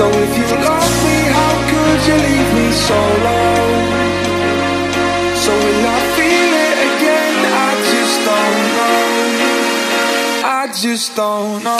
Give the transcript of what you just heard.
So if you love me, how could you leave me so low? So will I feel it again? I just don't know I just don't know